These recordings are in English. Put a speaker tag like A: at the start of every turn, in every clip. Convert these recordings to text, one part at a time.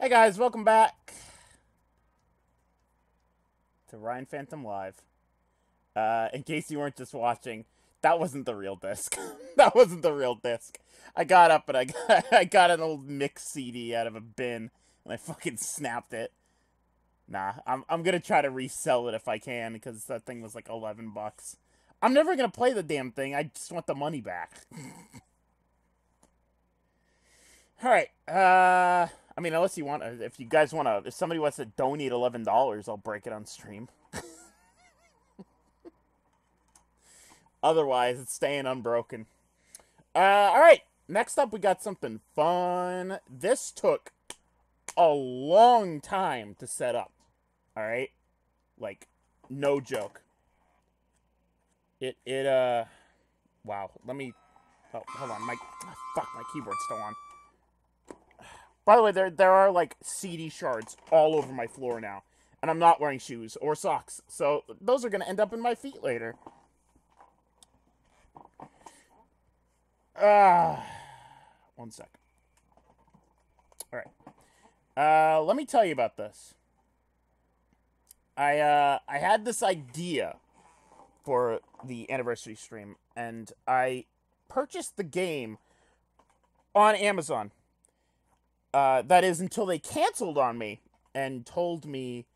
A: Hey guys, welcome back to Ryan Phantom Live. Uh, in case you weren't just watching, that wasn't the real disc. that wasn't the real disc. I got up and I got, I got an old mix CD out of a bin and I fucking snapped it. Nah, I'm I'm gonna try to resell it if I can because that thing was like eleven bucks. I'm never gonna play the damn thing. I just want the money back. All right. Uh, I mean, unless you want, if you guys want to, if somebody wants to donate eleven dollars, I'll break it on stream. Otherwise, it's staying unbroken. Uh, all right. Next up, we got something fun. This took a long time to set up. All right, like no joke. It it uh, wow. Let me. Oh, hold on. My oh, fuck. My keyboard's still on. By the way, there there are like CD shards all over my floor now, and I'm not wearing shoes or socks, so those are gonna end up in my feet later. Ah, uh, one sec. All right. Uh, let me tell you about this. I uh, I had this idea for the anniversary stream, and I purchased the game on Amazon. Uh, that is until they canceled on me and told me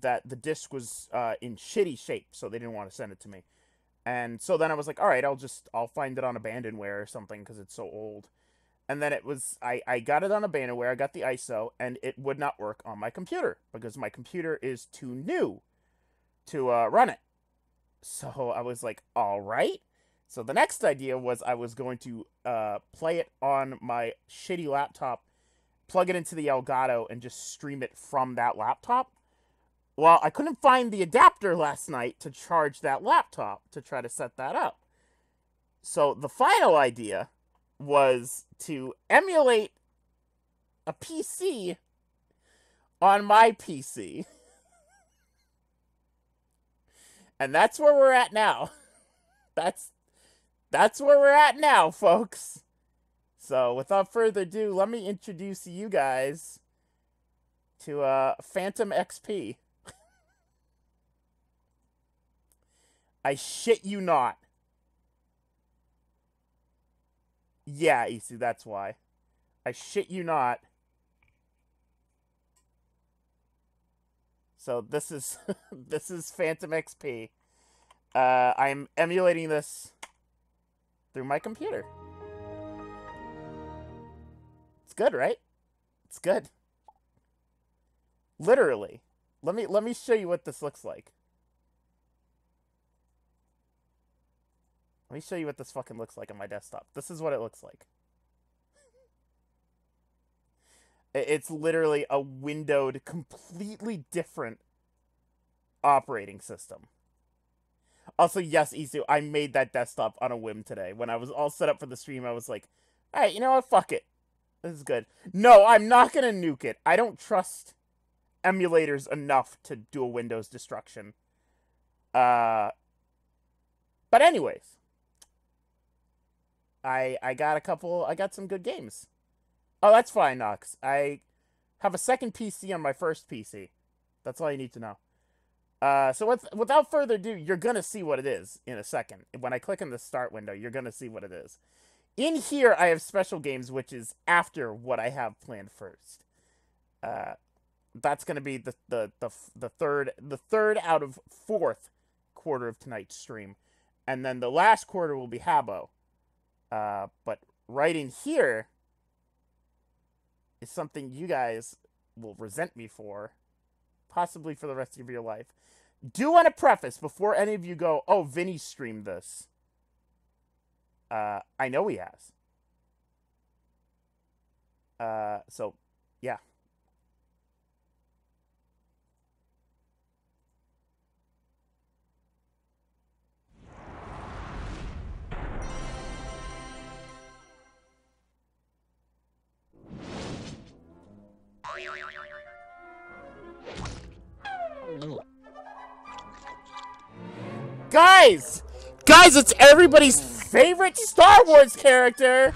A: that the disc was uh, in shitty shape, so they didn't want to send it to me. And so then I was like, all right, I'll just I'll find it on abandonware or something because it's so old. And then it was I I got it on abandonware. I got the ISO, and it would not work on my computer because my computer is too new to uh, run it. So I was like, all right. So the next idea was I was going to uh, play it on my shitty laptop, plug it into the Elgato, and just stream it from that laptop. Well, I couldn't find the adapter last night to charge that laptop to try to set that up. So the final idea was to emulate a PC on my PC. and that's where we're at now. That's that's where we're at now, folks. So, without further ado, let me introduce you guys to uh, Phantom XP. I shit you not. Yeah, Easy, that's why. I shit you not. So this is this is Phantom XP. Uh, I'm emulating this through my computer. It's good, right? It's good. Literally. Let me let me show you what this looks like. Let me show you what this fucking looks like on my desktop. This is what it looks like. It's literally a windowed, completely different operating system. Also, yes, Isu, I made that desktop on a whim today. When I was all set up for the stream, I was like, alright, you know what? Fuck it. This is good. No, I'm not gonna nuke it. I don't trust emulators enough to do a Windows destruction. Uh, but anyways, I I got a couple. I got some good games. Oh, that's fine, Knox. I have a second PC on my first PC. That's all you need to know. Uh, so with, without further ado, you're gonna see what it is in a second. When I click on the start window, you're gonna see what it is. In here, I have special games, which is after what I have planned first. Uh, that's gonna be the, the the the third the third out of fourth quarter of tonight's stream, and then the last quarter will be Habbo. Uh, but right in here is something you guys will resent me for, possibly for the rest of your life. Do want to preface before any of you go, oh, Vinny streamed this. Uh, I know he has. Uh, so, yeah. Guys! Guys, it's everybody's favorite Star Wars character,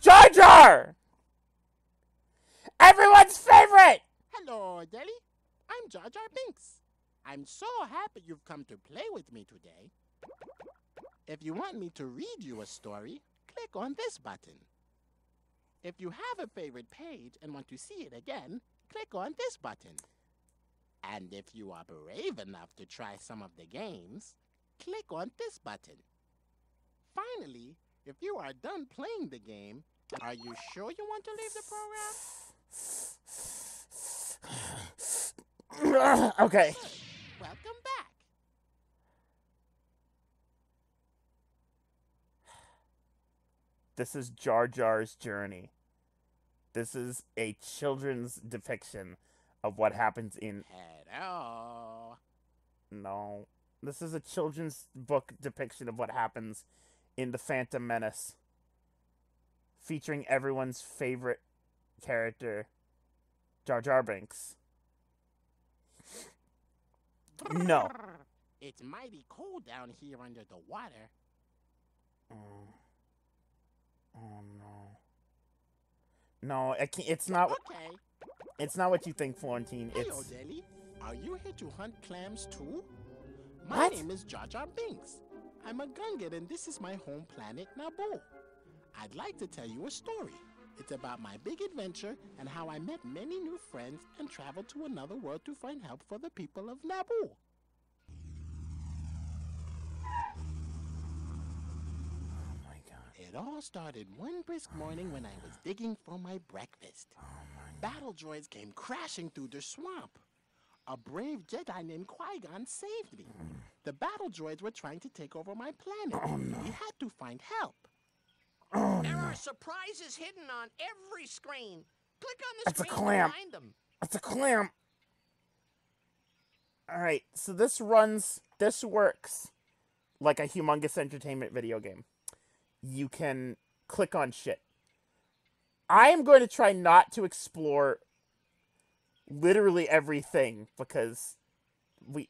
A: Jar Jar! Everyone's favorite!
B: Hello, Deli. I'm Jar Jar Binks. I'm so happy you've come to play with me today. If you want me to read you a story, click on this button. If you have a favorite page and want to see it again, click on this button. And if you are brave enough to try some of the games, click on this button. Finally, if you are done playing the game, are you sure you want to leave the program?
A: okay.
B: Welcome back.
A: This is Jar Jar's journey. This is a children's depiction of what happens in.
B: Hello.
A: No. This is a children's book depiction of what happens in The Phantom Menace. Featuring everyone's favorite character, Jar Jar Binks. No.
B: It's mighty cold down here under the water.
A: Oh, oh no. No, I can't, it's not.
B: Okay.
A: It's not what you think, Florentine.
B: Hey,
A: It's
B: Odeli. Are you here to hunt clams too? My
A: What?
B: name is Jar Jar Binks. I'm a Gungan and this is my home planet, Naboo. I'd like to tell you a story. It's about my big adventure and how I met many new friends and traveled to another world to find help for the people of Naboo.
A: oh my god.
B: It all started one brisk morning when I was digging for my breakfast. Oh Battle droids came crashing through the swamp. A brave Jedi named Qui-Gon saved me. The battle droids were trying to take over my planet. Oh, no. We had to find help.
C: Oh, There are surprises hidden on every screen. Click on the
A: That's a
C: screen
A: clam.
C: to find them.
A: It's a clam. All right, so this runs, this works like a humongous entertainment video game. You can click on shit. I am going to try not to explore literally everything because we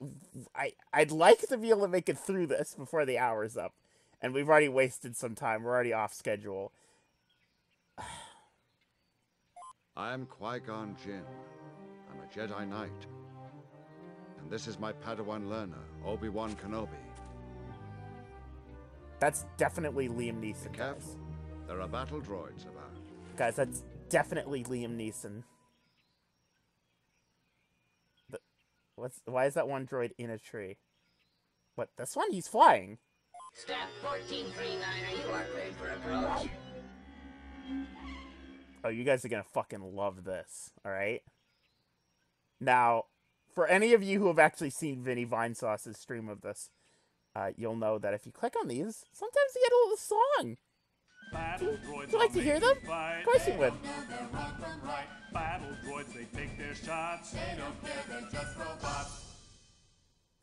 A: I I'd like to be able to make it through this before the hour's up. And we've already wasted some time. We're already off schedule.
D: I am Qui-Gon Jinn. I'm a Jedi Knight. And this is my Padawan learner, Obi-Wan Kenobi.
A: That's definitely Liam
D: Be
A: Neeson. Guys.
D: careful. There are battle droids about.
A: Guys, that's definitely Liam Neeson. The, what's why is that one droid in a tree? What this one? He's flying.
E: Staff 1439, you are cleared for approach.
A: Oh, you guys are gonna fucking love this. All right. Now, for any of you who have actually seen Vinny Vinesauce's stream of this, uh, you'll know that if you click on these, sometimes you get a little song.
F: Battle droids
A: Would you like to hear them? Of course you would.
F: They're wrong from right. Battle droids, they take their shots. They don't care, they're just robots.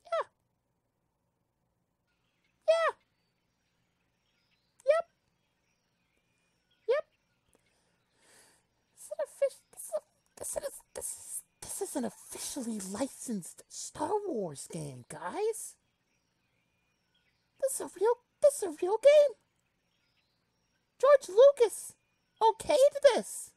A: Yeah. Yeah. Yep. Yep. This is an offic- this is a- this is this is this is an officially licensed Star Wars game, guys. This is a real this is a real game. George Lucas okayed this.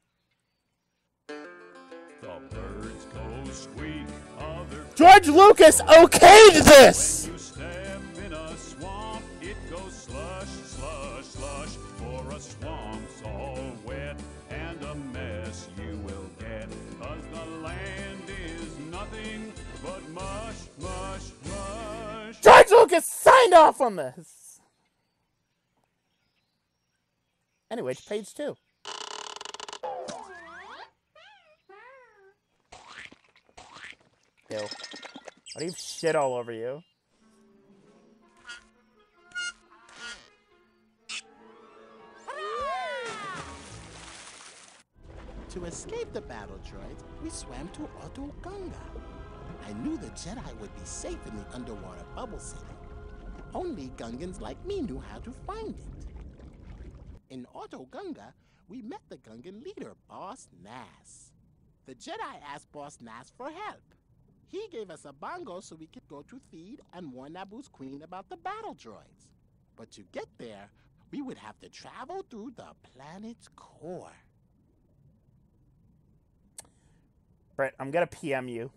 F: The birds go squeak, other
A: George Lucas okayed this.
F: you step in a swamp, it goes slush, slush, slush. For a swamp's all wet and a mess you will get. Cause the land is nothing but mush, mush, mush.
A: George Lucas signed off on this. Anyway, it's page two. Ew. You have shit all over you?
B: To escape the battle droids, we swam to Otoh Gunga. I knew the Jedi would be safe in the underwater bubble city. Only Gungans like me knew how to find it. In Otoh Gunga, we met the Gungan leader, Boss Nass. The Jedi asked Boss Nass for help. He gave us a bongo so we could go to Theed and warn Naboo's queen about the battle droids. But to get there, we would have to travel through the planet's core.
A: Brett, I'm gonna PM you.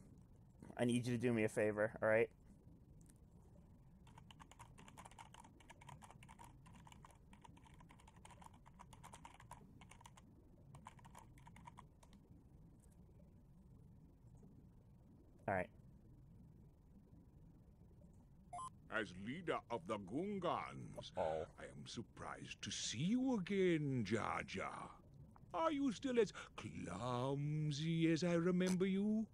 A: I need you to do me a favor, all right?
G: As leader of the Gungans,
A: Oh.
G: I am surprised to see you again, Jar Jar. Are you still as clumsy as I remember you?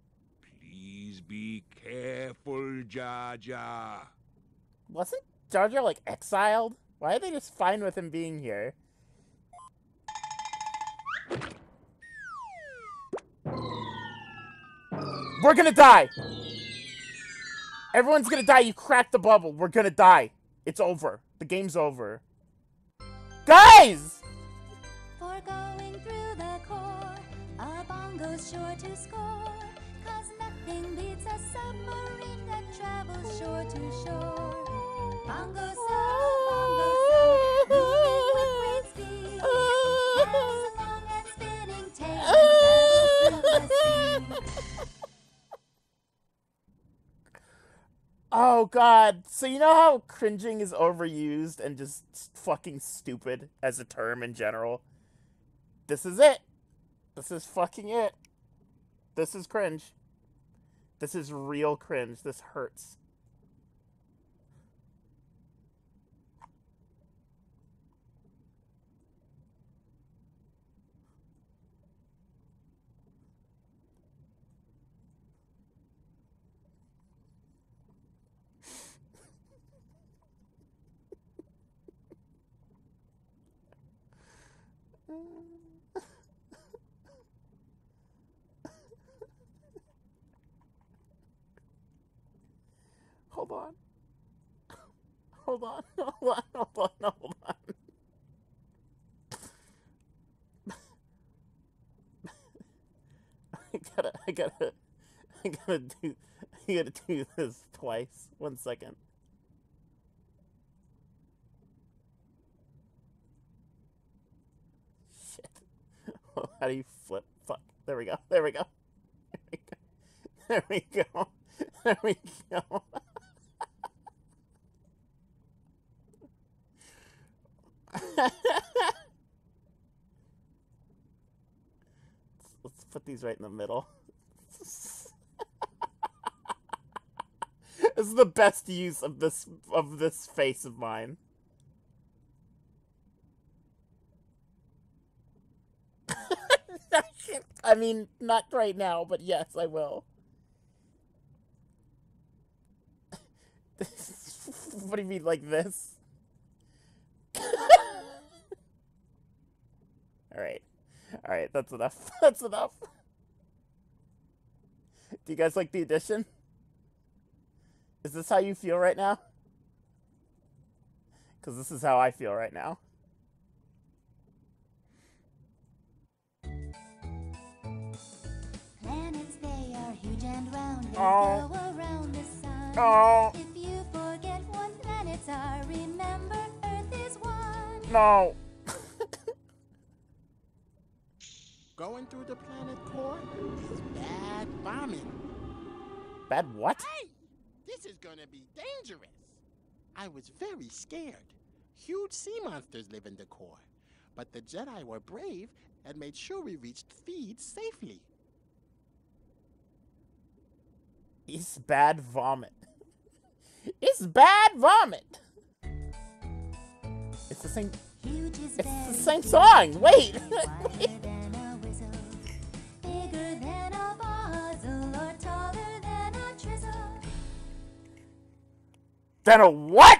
G: Please be careful, Jar Jar.
A: Wasn't Jar Jar like exiled? Why are they just fine with him being here? We're gonna die! Everyone's gonna die. You cracked the bubble. We're gonna die. It's over. The game's over. Guys! Oh god. So you know how cringing is overused and just fucking stupid as a term in general? This is it. This is fucking it. This is cringe. This is real cringe. This hurts. Hold on. Hold on. Hold on. Hold on. Hold on. I gotta, I gotta, I gotta do, I gotta do this twice. One second. Shit. How do you flip? Fuck. There we go. There we go. There we go. There we go. Let's put these right in the middle. this is the best use of this of this face of mine. I mean, not right now, but yes, I will. what do you mean, like this? Alright. Alright, that's enough. That's enough. Do you guys like the addition? Is this how you feel right now? Because this is how I feel right now.
H: Huge and round. They
A: Oh.
H: go around the sun.
A: Oh,
H: If you forget one planet are, remember Earth is one.
A: no.
B: Going through the planet core is bad bombing.
A: Bad what?
B: Hey, this is gonna be dangerous. I was very scared. Huge sea monsters live in the core, but the Jedi were brave and made sure we reached Theed safely.
A: It's bad vomit. It's bad vomit. It's the same. It's the same song. Wait.
H: than a whistle, bigger than a puzzle, or taller than a chisel.
A: then a what?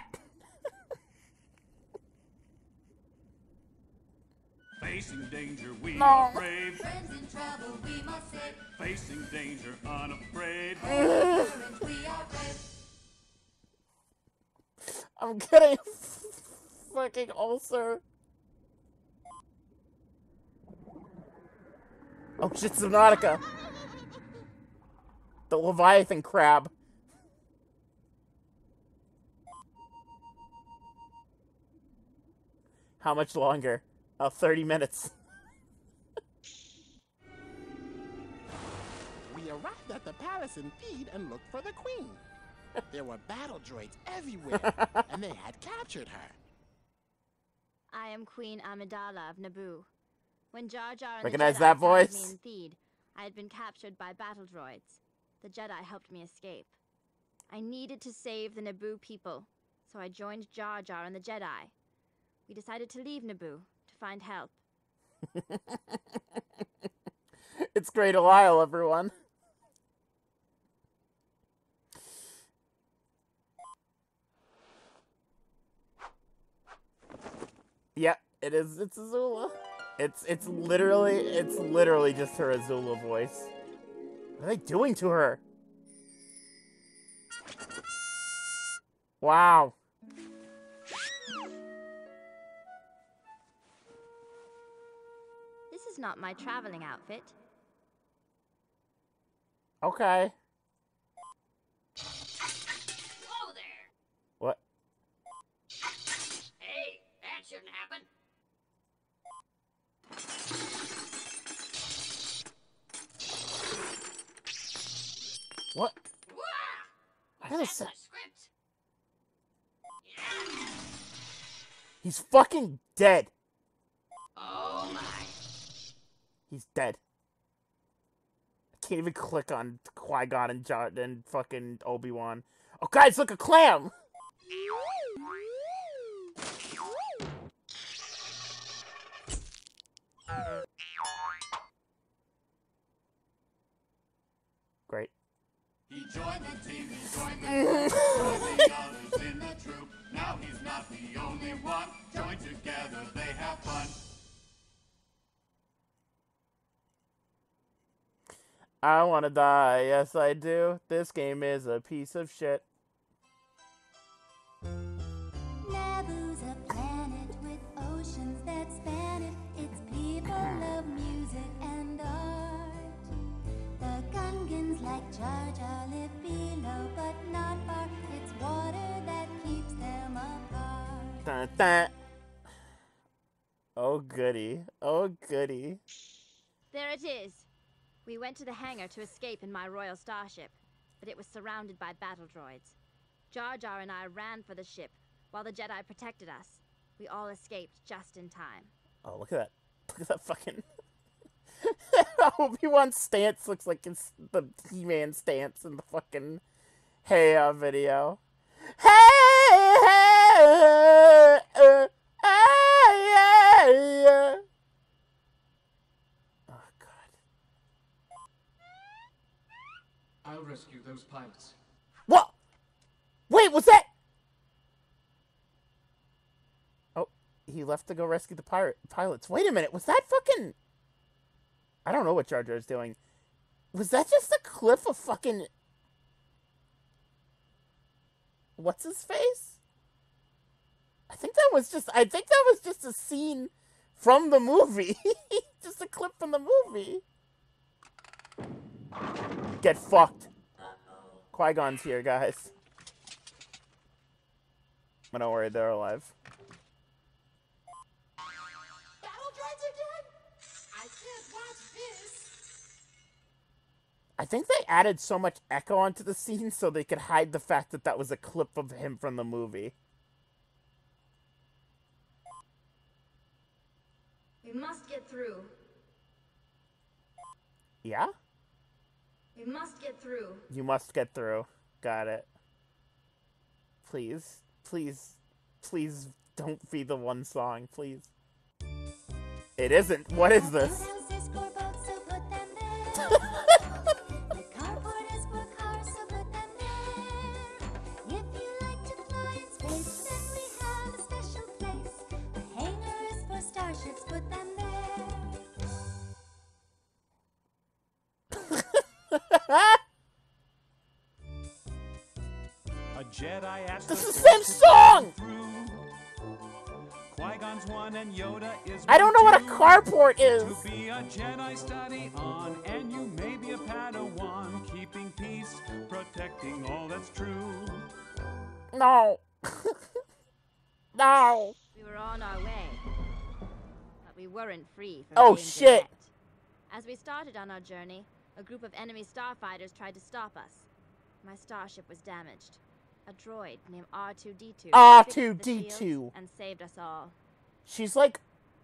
F: Facing danger, we
A: No.
F: are brave.
H: Friends in trouble, we must save.
F: Facing danger, unafraid.
H: We are brave.
A: I'm getting fucking ulcer. Oh shit, Subnautica. The Leviathan crab. How much longer? Oh, 30 minutes.
B: We arrived at the palace in Theed and looked for the queen. there were battle droids everywhere, and they had captured her.
H: I am Queen Amidala of Naboo. When Jar Jar and
A: Recognize
H: the Jedi
A: that voice?
H: me in Theed, I had been captured by battle droids. The Jedi helped me escape. I needed to save the Naboo people, so I joined Jar Jar and the Jedi. We decided to leave Naboo to find help.
A: It's Grey DeLisle, everyone. Yeah, it is. It's Azula. It's it's literally it's literally just her Azula voice. What are they doing to her? Wow.
H: This is not my traveling outfit.
A: Okay.
E: Whoa there!
A: What?
E: Hey, that shouldn't happen.
A: What?
E: Wah!
A: Why do they
E: That's
A: say-
E: the script. Yeah.
A: He's fucking dead.
E: Oh my.
A: He's dead. I can't even click on Qui Gon and and fucking Obi Wan. Oh, guys, look a clam. Great.
F: He joined the team, he joined the group, the others in the troop. Now he's not the only one. Join together, they have fun.
A: I wanna die, yes I do. This game is a piece of shit.
H: Naboo's a planet with oceans that span it. Its people love music and art. The Gungans like Jar Jar live below, but not far. It's water that keeps them apart.
A: Dun, dun. Oh goody. Oh goody.
H: There it is. We went to the hangar to escape in my royal starship, but it was surrounded by battle droids. Jar Jar and I ran for the ship, while the Jedi protected us. We all escaped just in time.
A: Oh, look at that. Look at that fucking. Obi Wan stance looks like it's the He Man stance in the fucking Hey uh, video. Hey! hey, hey, hey, uh. Oh, God.
I: I'll rescue those pilots.
A: What? Wait, what's that? Oh, he left to go rescue the pirate pilots. Wait a minute, was that fucking? I don't know what Jar Jar is doing. Was that just a clip of fucking? What's his face? I think that was just. I think that was just a scene from the movie. just a clip from the movie. Get fucked. Qui Gon's here, guys. But don't worry, they're alive.
B: Battle droids again? I can't watch this.
A: I think they added so much echo onto the scene so they could hide the fact that that was a clip of him from the movie.
H: We must get through.
A: Yeah?
H: Must get through.
A: You must get through. Got it. Please, please, please don't be the one song, please. It isn't. What is this? This
F: the
A: is the same song!
F: guide him through. Qui-Gon's one and Yoda is
A: I don't know what a carport is.
F: To be a Jedi study on, and you may be a Padawan, keeping peace, protecting all that's true.
A: No. no.
H: We were on our way, but we weren't free from
A: Oh, shit.
H: direct. As we started on our journey,
J: A group of enemy starfighters tried to stop us. My starship was damaged. A droid named R2D2
A: R2D2.
J: fixed the shields and saved us all.
A: She's like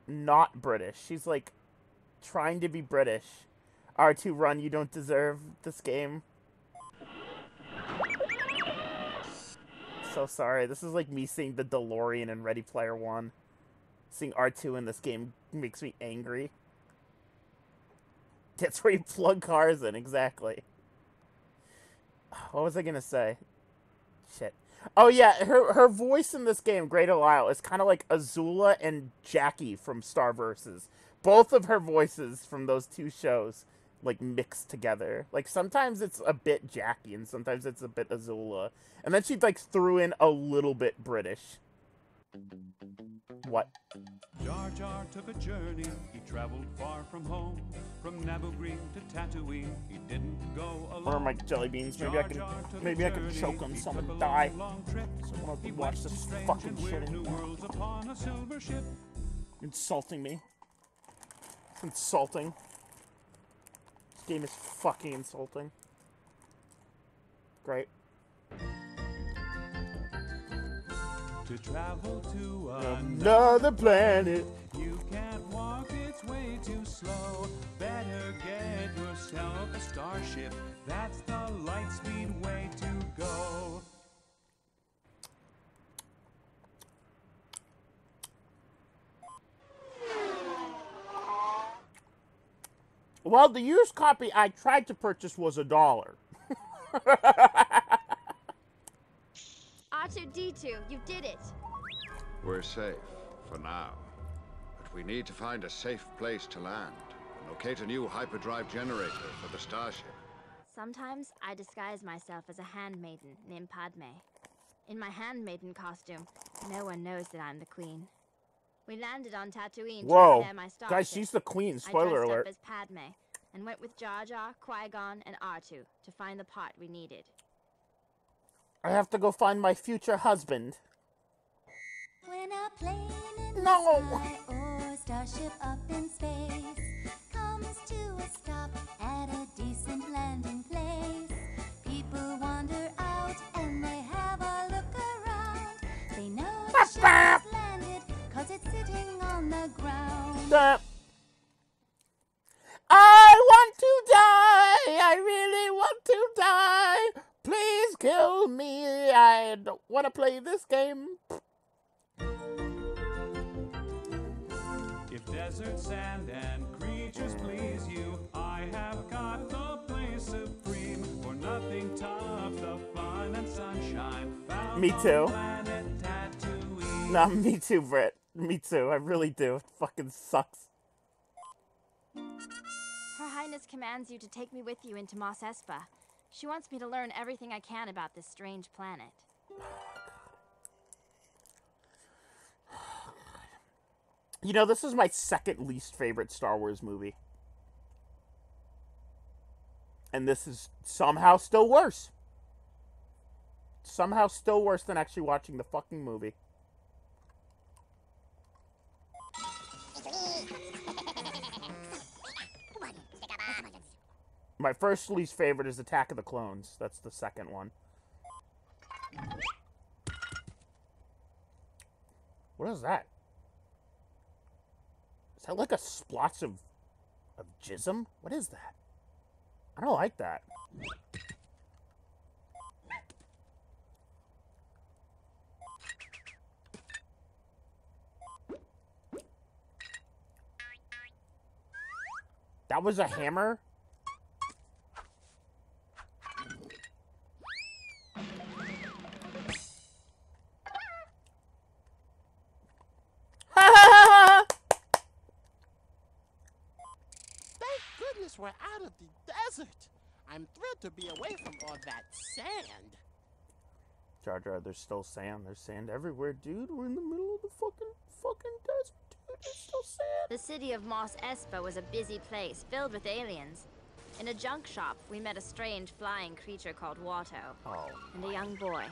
A: not British. She's like trying to be British. R2 run, you don't deserve this game. So sorry. This is like me seeing the DeLorean in Ready Player One. Seeing R2 in this game makes me angry. That's where you plug cars in, exactly. What was I gonna say? Shit. Oh yeah, her her voice in this game, Grey DeLisle, is kind of like Azula and Jackie from Star Versus. Both of her voices from those two shows like mixed together. Like sometimes it's a bit Jackie and sometimes it's a bit Azula. And then she like threw in a little bit British. What?
F: Jar Jar took a journey. He traveled far from home. From Naboo Green to Tatooine. He didn't go alone.
A: Where are my jelly beans? Maybe I can maybe I can choke on some and die. So I don't have to watch this fucking shit
F: New
A: anymore.
F: worlds upon a silver ship.
A: Insulting me. It's insulting. This game is fucking insulting. Great.
F: To travel to
A: Another planet.
F: You can't walk, it's way too slow. Better get yourself a starship. That's the light speed way to go.
A: Well, the used copy I tried to purchase was a dollar.
J: R2D2, you did it!
D: We're safe, for now. But we need to find a safe place to land. And locate a new hyperdrive generator for the starship.
J: Sometimes I disguise myself as a handmaiden named Padme. In my handmaiden costume, no one knows that I'm the queen. We landed on Tatooine to
A: Whoa.
J: repair my starship.
A: Guys, she's the queen.
J: I
A: Spoiler
J: dressed
A: alert.
J: up as Padme and went with Jar Jar, Qui-Gon, and R2 to find the part we needed.
A: I have to go find my future husband.
H: When a plane in
A: No.
H: the sky or starship up in space comes to a stop at a decent landing place, people wander out and they have a look around. They know the ship has landed cause it's sitting on the ground.
A: I want to die. I really want to die. Please kill me. I don't want to play this game.
F: If desert sand and creatures please you, I have got the place supreme. For nothing tops the fun and sunshine found
A: Me too.
F: planet
A: Nah, me too, Britt. Me too. I really do. It fucking sucks.
J: Her Highness commands you to take me with you into Mos Espa. She wants me to learn everything I can about this strange planet.
A: You know, this is my second least favorite Star Wars movie. And this is somehow still worse. Somehow still worse than actually watching the fucking movie. My first least favorite is Attack of the Clones. That's the second one. What is that? Is that like a splotch of of jism? What is that? I don't like that. That was a hammer?
B: We're out of the desert. I'm thrilled to be away from all that sand.
A: Jar Jar, there's still sand. There's sand everywhere, dude. We're in the middle of the fucking fucking desert, dude. There's still sand.
J: The city of Mos Espa was a busy place filled with aliens. In a junk shop, we met a strange flying creature called Watto
A: Oh,
J: and a young boy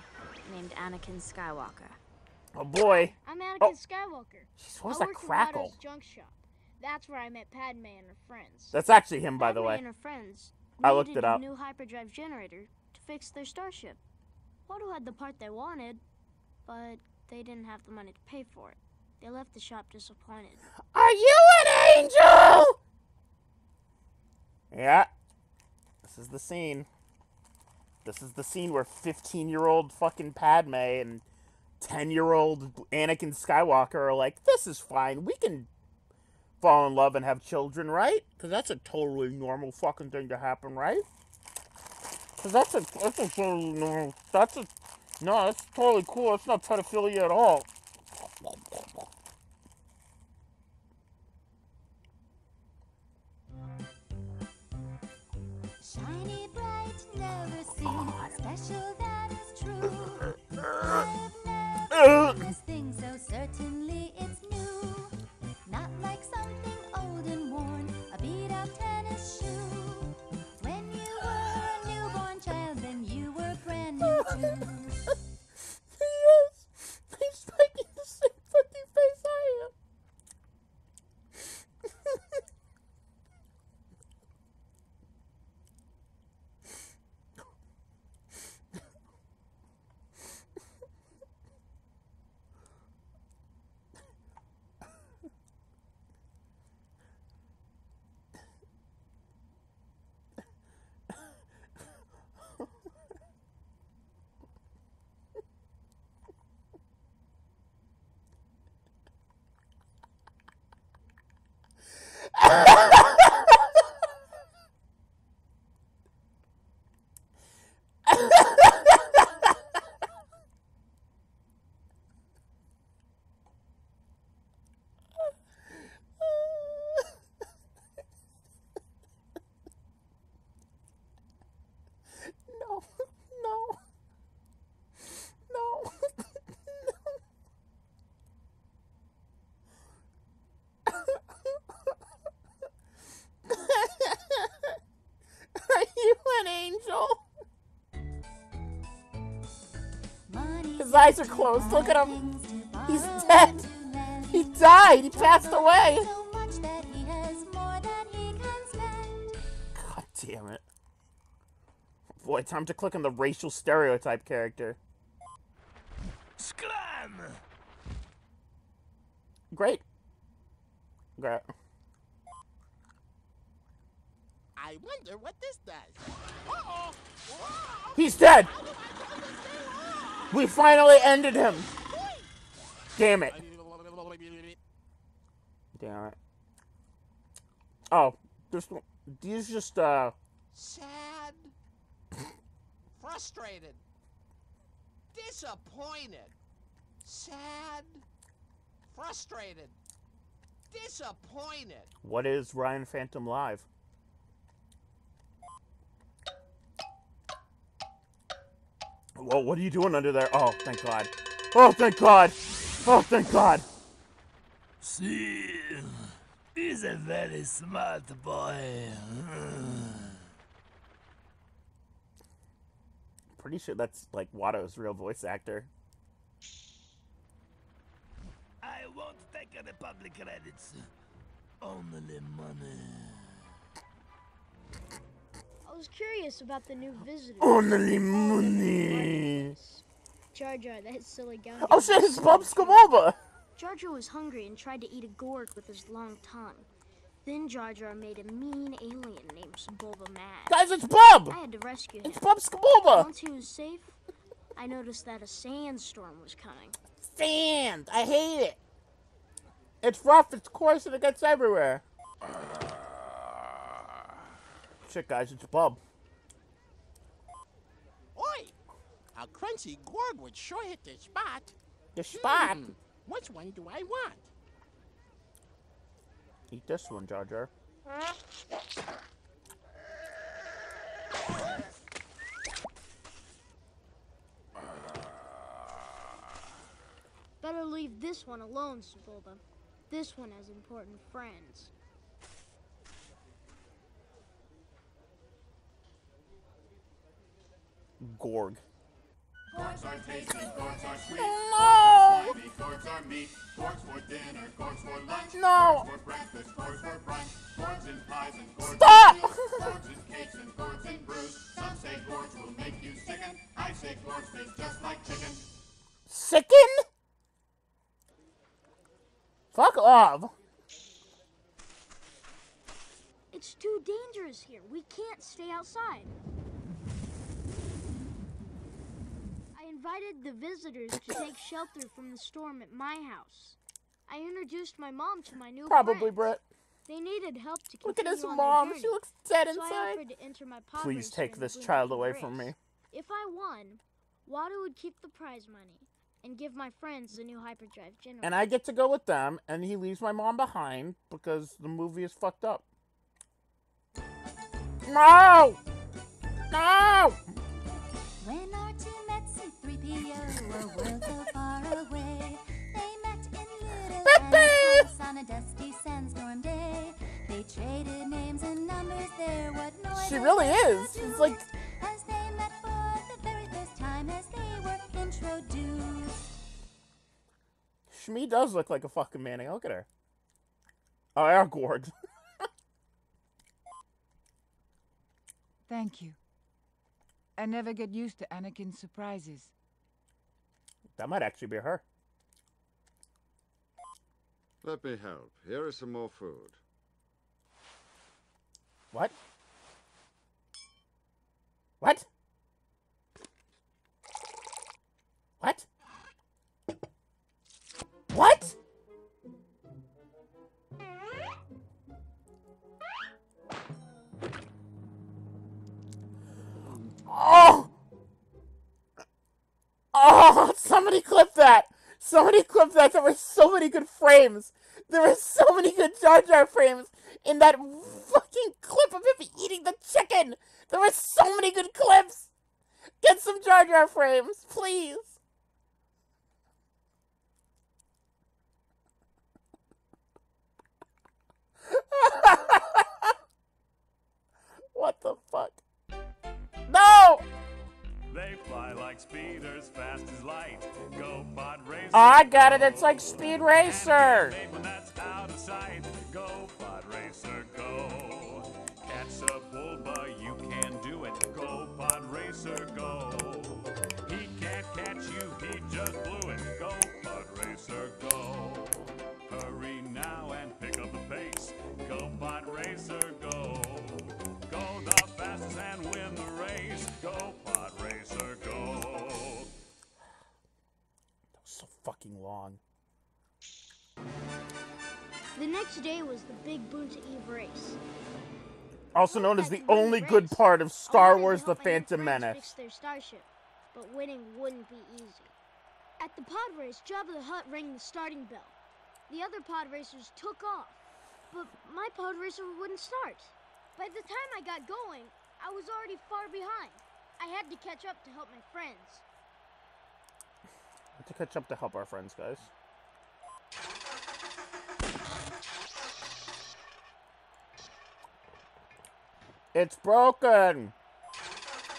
J: named Anakin Skywalker.
A: oh boy.
K: I'm Anakin
A: Oh.
K: Skywalker.
A: Jeez, what was
K: I
A: that
K: work
A: crackle?
K: Watto's junk shop. That's where I met Padme and her friends.
A: That's actually him, by the
K: Padme
A: way.
K: and her friends
A: I looked it up.
K: a new hyperdrive generator to fix their starship. Watto had the part they wanted, but they didn't have the money to pay for it. They left the shop disappointed.
A: Are you an angel? Yeah. This is the scene. This is the scene where 15 year old fucking Padme and 10 year old Anakin Skywalker are like, this is fine. We can fall in love and have children, right? Because that's a totally normal fucking thing to happen, right? Because that's a, that's a totally normal. That's a. No, that's totally cool. That's not pedophilia at all.
H: Shiny, bright, never seen. Special,
A: Ha ha ha! Eyes are closed. Look at him. He's dead. He died. He passed away.
H: So much that he has more than he can spend.
A: God damn it. Boy, time to click on the racial stereotype character.
L: Scram!
A: Great. Great.
B: I wonder what this does. Uh-oh!
A: He's dead! We finally ended him! Damn it. Damn it. Oh, there's no- these just uh
C: Sad. Frustrated. Disappointed. Sad. Frustrated. Disappointed.
A: what is Ryan Phantom Live? Whoa, what are you doing under there? Oh, thank God. Oh, thank God. Oh, thank God.
L: See, he's a very smart boy.
A: Pretty sure that's like Watto's real voice actor.
L: I won't take any public credits. Only money.
K: I was curious about the new visitor.
A: Only money.
K: Jar Jar, that silly guy.
A: Oh shit, it's Bob Scaboba!
K: Jar Jar was hungry and tried to eat a gourd with his long tongue. Then Jar Jar made a mean alien named Sebulba mad.
A: Guys, it's Bob!
K: I had to rescue him.
A: It's Bob Scaboba!
K: Once he was safe, I noticed that a sandstorm was coming.
A: Sand! I hate it! It's rough, it's coarse, and it gets everywhere. Shit, guys, it's Bob.
B: Oi! A crunchy gourd would sure hit the spot.
A: The spot?
B: Hmm, which one do I want?
A: Eat this one, Jar Jar.
K: Better leave this one alone, Sebulba. This one has important friends.
A: Gorg.
F: Gorgs are tasty, gorgs are sweet.
A: No!
F: Gorgs are meat, gorgs for dinner, gorgs for lunch.
A: No!
F: Gorgs for breakfast, gorgs for brunch, gorgs and pies and gorgs.
A: Stop!
F: Gorgs and cakes and gorgs and brews.
M: Some say gorgs will make you sicken. I say gorgs taste just like chicken.
A: Sicken? Fuck off.
K: It's too dangerous here. We can't stay outside. Invited the visitors to take shelter from the storm at my house. I introduced my mom to my new
A: Probably,
K: friends.
A: Brett.
K: They needed help to
A: Look at
K: continue
A: his
K: on
A: mom.
K: Their
A: She looks dead
K: so
A: inside.
K: offered to enter my
A: Please take this child
K: Boom
A: away from me.
K: If I won, Watto would keep the prize money and give my friends the new hyperdrive generator.
A: And I get to go with them, and he leaves my mom behind because the movie is fucked up. No! No!
H: When R2 met C3PO, a world so far away, they met in Little Anna's house on a dusty sandstorm day. They traded names and numbers there. What more
A: She really is.
H: to
A: It's like?
H: As they met for the very first time, as they were introduced.
A: Shmi does look like a fucking Manning. Look at her. Oh, Aragorn.
N: Thank you. I never get used to Anakin's surprises.
A: That might actually be her.
D: Let me help. Here is some more food.
A: What? What? What? What? Oh! Oh! Somebody clip that! Somebody clip that! There were so many good frames! There were so many good Jar Jar frames in that fucking clip of him eating the chicken! There were so many good clips! Get some Jar Jar frames, please! what the fuck?
F: They fly like speeders, fast as light. Go pod racer.
A: Oh, I got it. It's like Speed Racer.
F: When that's out of sight. Go pod racer, go. Catch a bulba, you can do it. Go pod racer, go. He can't catch you, he just blew it. Go pod racer, go.
A: Long.
K: The next day was the Big Boonta Eve race.
A: Also known as the only good part of Star Wars The Phantom Menace.
K: Their starship, but winning wouldn't be easy. At the pod race, Jabba the Hutt rang the starting bell. The other pod racers took off, but my pod racer wouldn't start. By the time I got going, I was already far behind. I had to catch up to help my friends.
A: To catch up to help our friends, guys. It's broken.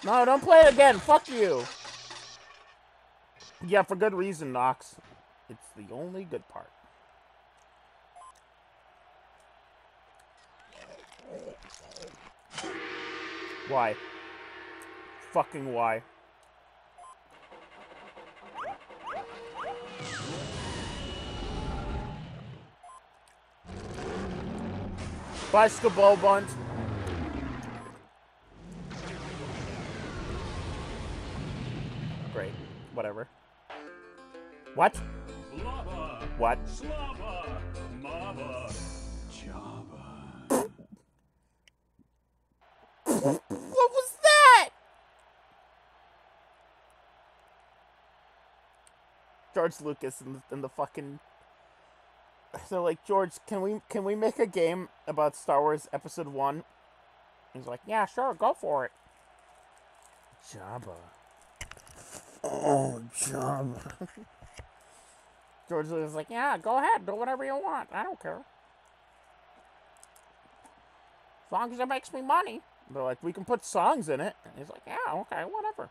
A: No, don't play it again. Fuck you. Yeah, for good reason, Knox. It's the only good part. Why? Fucking why? Bicycle ball bunt. Great. Whatever. What?
F: Blubber.
A: What?
F: Mama.
A: What was that? George Lucas and the, and the fucking. They're like George, can we can we make a game about Star Wars Episode One? He's like, yeah, sure, go for it. Jabba. Oh, Jabba. George Lucas is like, yeah, go ahead, do whatever you want. I don't care. As long as it makes me money. They're like, we can put songs in it. And he's like, yeah, okay, whatever.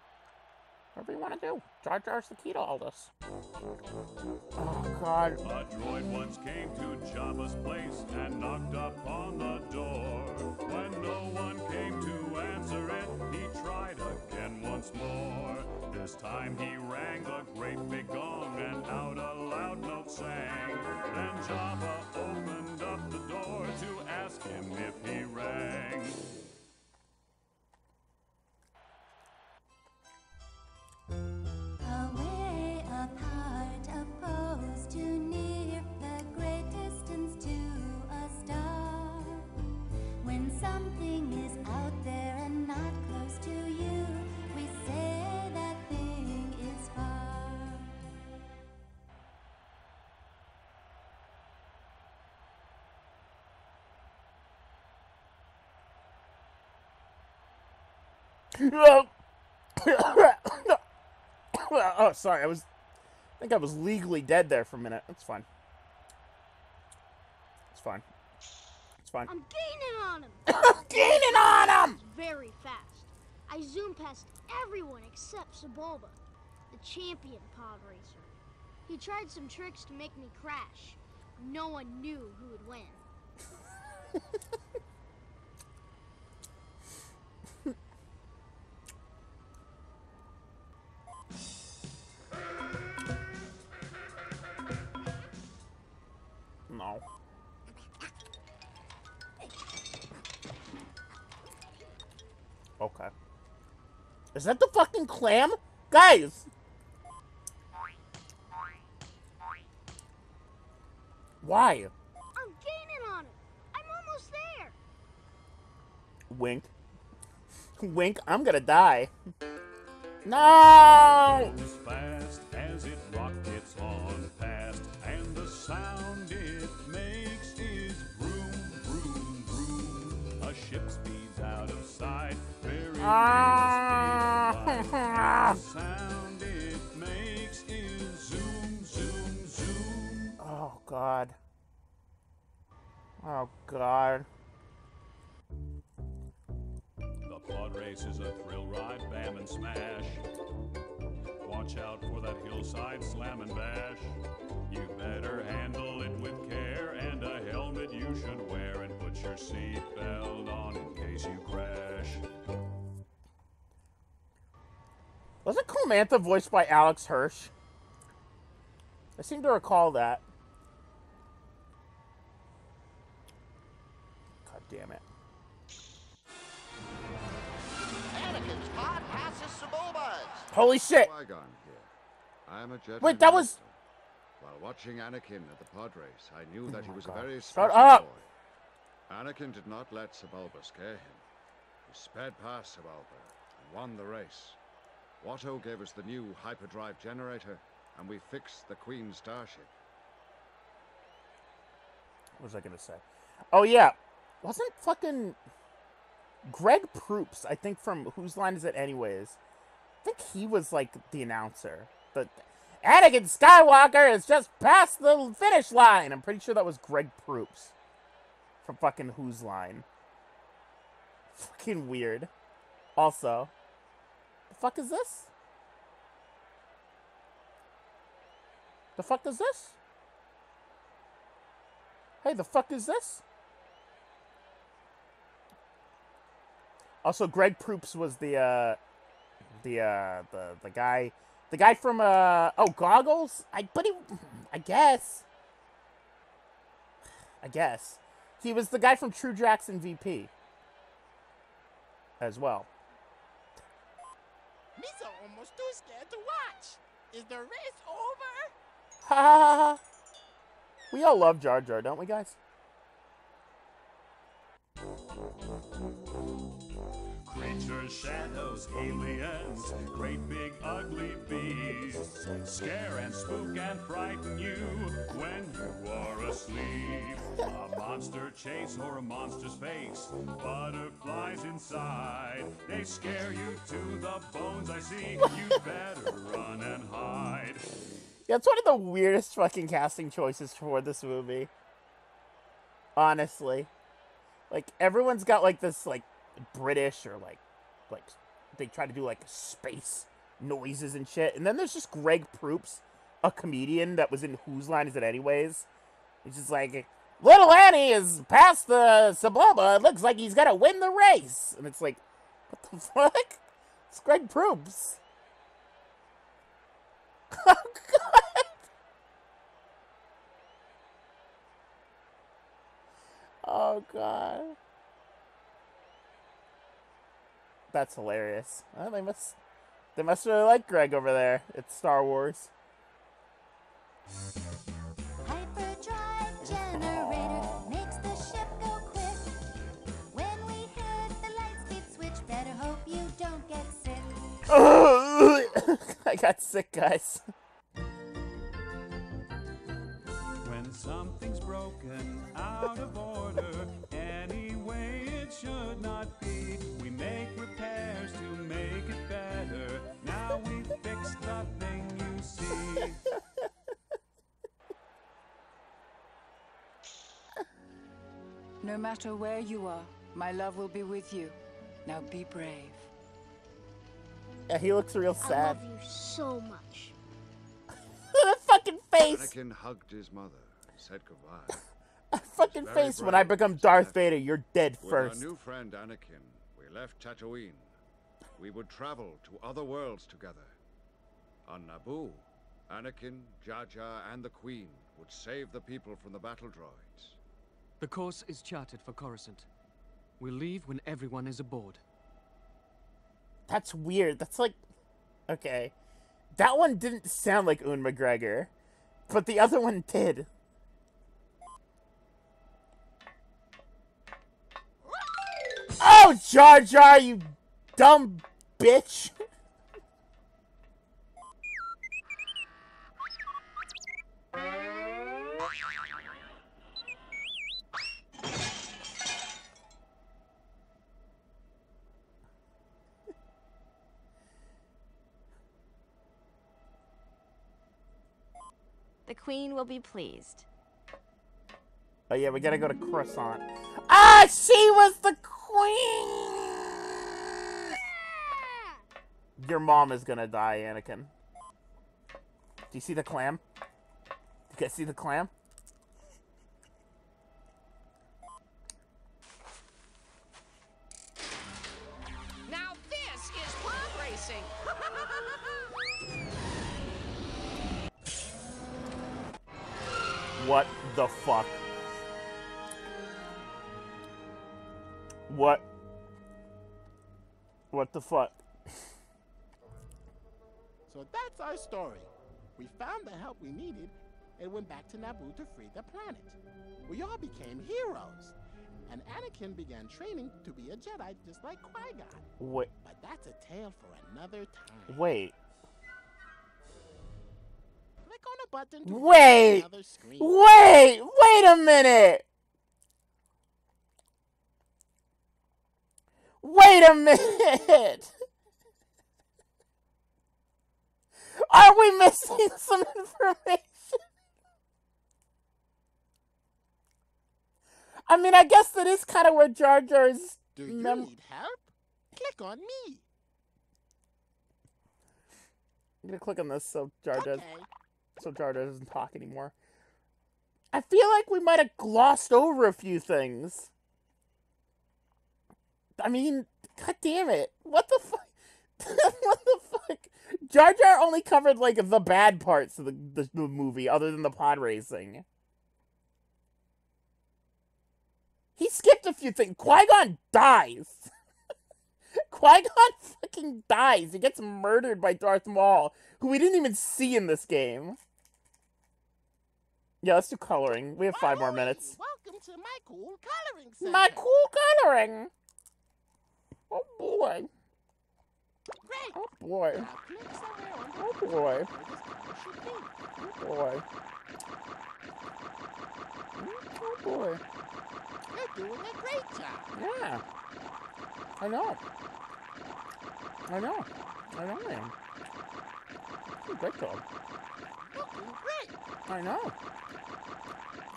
A: Whatever you want to do. Jar Jar's the key to all this. Oh, God.
F: A droid once came to Jabba's place and knocked the door. When no one came to answer it, he tried again once more. This time he rang a great big gong and out a loud note sang. Then Jabba
A: oh, sorry. I was. I think I was legally dead there for a minute. That's fine. It's fine. It's fine.
K: I'm gaining on him.
A: gaining on him.
K: Very fast. I zoom past everyone except Sebulba, the champion pod racer. He tried some tricks to make me crash. No one knew who would win.
A: Is that the fucking clam? Guys! Why?
K: I'm gaining on him. I'm almost there.
A: Wink. Wink, I'm gonna die. No!
F: As fast as it rockets on past, and the sound it makes is vroom, vroom, vroom. A ship speeds out of sight, very
A: Ah.
F: Sound it makes is zoom, zoom, zoom.
A: Oh, God. Oh, God.
F: The pod race is a thrill ride, bam and smash. Watch out for that hillside slam and bash. You better handle it with care, and a helmet you should wear, and put your seatbelt on in case you crash.
A: Wasn't Clemantha voiced by Alex Hirsch? I seem to recall that. God damn it.
O: Anakin's pod passes Sebulba's.
A: Holy shit!
D: I am a Jedi.
A: Wait, that was-
D: While watching Anakin at the pod race, I knew that he oh was a very
A: Shut
D: special
A: up!
D: boy. Anakin did not let Sebulba scare him. He sped past Sebulba and won the race. Watto gave us the new hyperdrive generator, and we fixed the Queen starship.
A: What was I gonna say? Oh yeah, wasn't fucking Greg Proops? I think from whose line is it anyways? I think he was like the announcer. But Anakin Skywalker is just past the finish line. I'm pretty sure that was Greg Proops from fucking whose line. Fucking weird. Also, fuck is this? The fuck is this? Hey, the fuck is this? Also, Greg Proops was the uh, the uh, the the guy, the guy from uh oh goggles. I but he, I guess, I guess he was the guy from True Jackson VP as well.
B: Almost too scared to watch. Is the race over?
A: Ha ha ha. We all love Jar Jar, don't we, guys?
F: Creatures, shadows, aliens, great big ugly beasts, scare and spook and frighten you when you are asleep. A monster chase or a monster's face, butterflies inside, they scare you to the bones. I see you better run and hide.
A: Yeah, it's one of the weirdest fucking casting choices for this movie. Honestly. Like everyone's got like this like British or like like they try to do like space noises and shit. And then there's just Greg Proops, a comedian that was in Whose Line Is It Anyways? He's just like Little Annie is past the Sublaba. It looks like he's gonna win the race. And it's like, what the fuck? It's Greg Proops. Oh god. Oh god. That's hilarious. Well, they must they must really like Greg over there. It's Star Wars.
H: I
A: got sick, guys.
F: When something's broken out of order, anyway, it should not be repairs to make it better. Now we fix the thing you see.
N: No matter where you are, my love will be with you. Now be brave.
A: Yeah, he looks real sad.
K: I love you so much.
A: that fucking face.
D: Anakin hugged his mother and said goodbye.
A: fucking
D: very
A: face. When. I become Darth Vader, you're dead
D: With
A: first.
D: our new friend Anakin, we left Tatooine. We would travel to other worlds together. On Naboo, Anakin, Jar Jar, and the Queen would save the people from the battle droids.
I: The course is charted for Coruscant. We'll leave when everyone is aboard.
A: That's weird. That's like, okay, that one didn't sound like Ewan McGregor, but the other one did. Jar Jar, you dumb bitch!
J: The queen will be pleased.
A: Oh yeah, we gotta go to Croissant. Ah, she was the queen. Your mom is gonna die, Anakin. Do you see the clam? Do You guys see the clam?
C: Now this is pod racing.
A: What the fuck? What? What the fuck?
B: So that's our story. We found the help we needed and went back to Naboo to free the planet. We all became heroes. And Anakin began training to be a Jedi just like Qui-Gon.
A: Wait,
B: But that's a tale for another time.
A: wait,
B: Click on a button to
A: wait,
B: another screen.
A: wait, wait a minute. Wait a minute. Are we missing some information? I mean, I guess that is kind of where Jar Jar's
B: Do you
A: mem-
B: need help? Click on me.
A: I'm gonna click on this so Jar Jar,
B: Okay.
A: so Jar Jar doesn't talk anymore. I feel like we might have glossed over a few things. I mean, god damn it! What the fuck? what the fuck? Jar Jar only covered like the bad parts of the, the, the movie, other than the pod racing. He skipped a few things. Qui Gon dies. Qui Gon fucking dies. He gets murdered by Darth Maul, who we didn't even see in this game. Yeah, let's do coloring. We have five more minutes.
B: Welcome to my cool coloring center.
A: My cool coloring. Oh boy. Oh boy.
B: Now click somewhere on the
A: Oh boy.
B: where this color should be.
A: Oh boy. Hmm? Oh boy.
B: You're doing a great job.
A: Yeah. I know. I know. I know, man. You're a great job.
B: Looking great.
A: I know.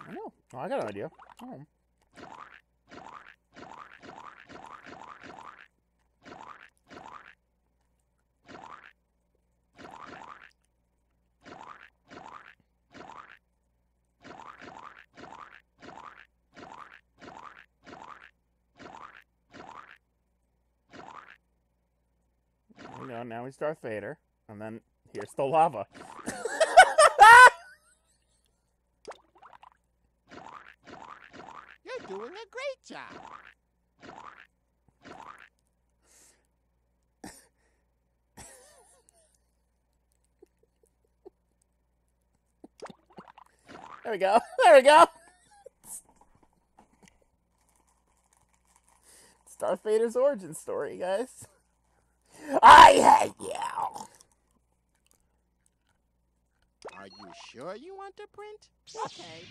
A: I know. Oh, I got an idea. Oh. You know, now he's Darth Vader, and then here's the lava.
B: You're doing a great job.
A: There we go. There we go. It's Darth Vader's origin story, guys. I hate you.
B: sure you want to print? Okay.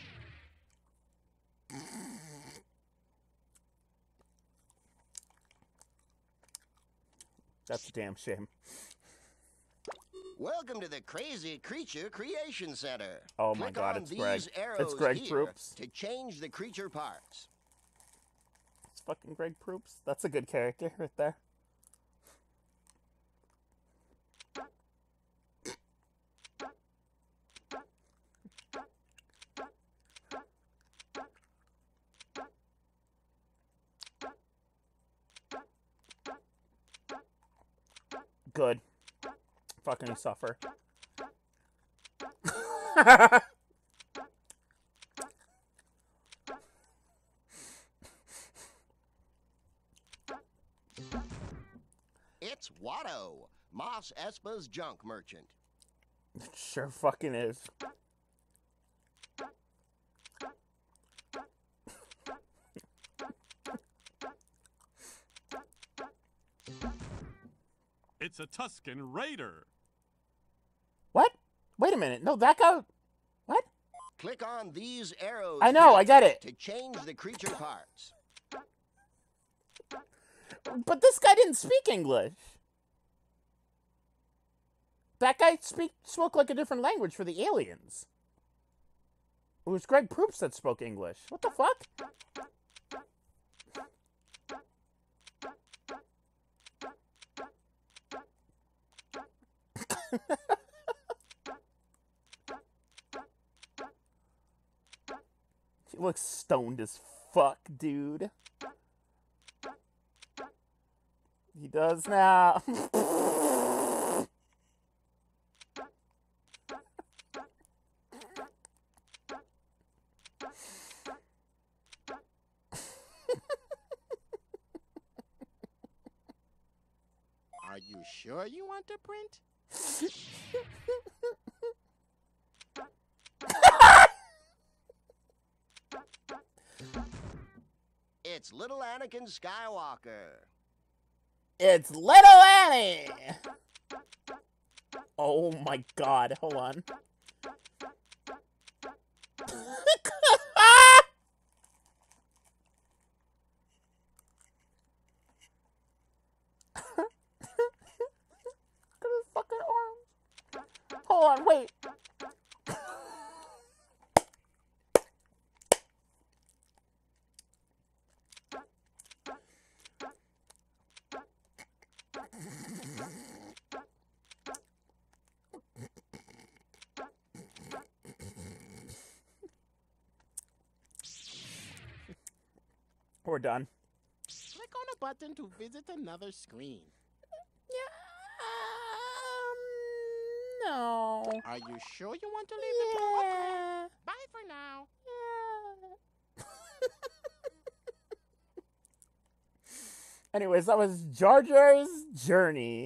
A: That's a damn shame.
O: Welcome to the Crazy Creature Creation Center.
A: Oh my
O: Click
A: God,
O: on
A: it's
O: these
A: Greg. It's
O: arrows
A: Greg Proops.
O: to change the creature parts.
A: It's fucking Greg Proops. That's a good character right there. Good. Fucking suffer.
O: It's Watto, Mos Espa's junk merchant.
A: sure fucking is.
F: It's a Tusken Raider.
A: Wait a minute. No, that guy. What?
O: Click on these arrows.
A: I know, I get it.
O: To change the creature parts.
A: But this guy didn't speak English. That guy speak spoke like a different language for the aliens. It was Greg Proops that spoke English. What the fuck? Looks stoned as fuck, dude. He does now.
B: Are you sure you want to print?
O: It's little Anakin Skywalker.
A: It's Little Annie! Oh my god, hold on. Done.
B: Click on a button to visit another screen.
A: Um, no.
B: Are you sure you want to leave the door open? Bye for now. Yeah.
A: Anyways, that was Jar Jar's journey.